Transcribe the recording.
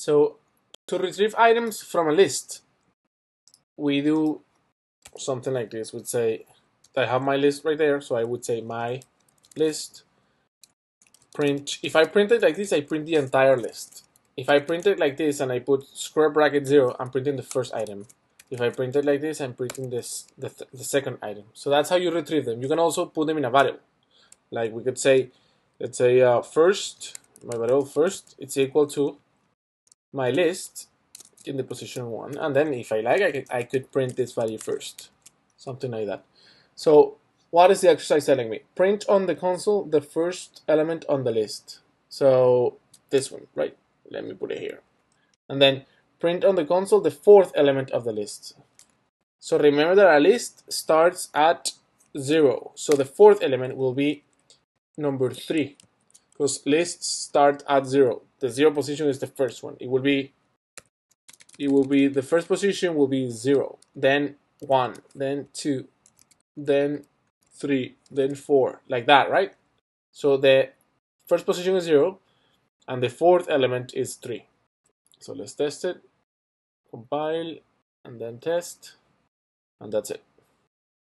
So to retrieve items from a list, we do something like this. We'd say, I have my list right there, so I would say my list print. If I print it like this, I print the entire list. If I print it like this and I put square bracket zero, I'm printing the first item. If I print it like this, I'm printing this the, th the second item. So that's how you retrieve them. You can also put them in a variable. Like we could say, let's say uh, first, my variable first, it's equal to my list in the position one. And then if I like, I could, I could print this value first, something like that. So what is the exercise telling me? Print on the console the first element on the list. So this one, right? Let me put it here. And then print on the console the fourth element of the list. So remember that our list starts at zero. So the fourth element will be number three because lists start at zero. The zero position is the first one. It will be it will be the first position will be zero, then one, then two, then three, then four, like that, right? So the first position is zero, and the fourth element is three. So let's test it, compile, and then test, and that's it.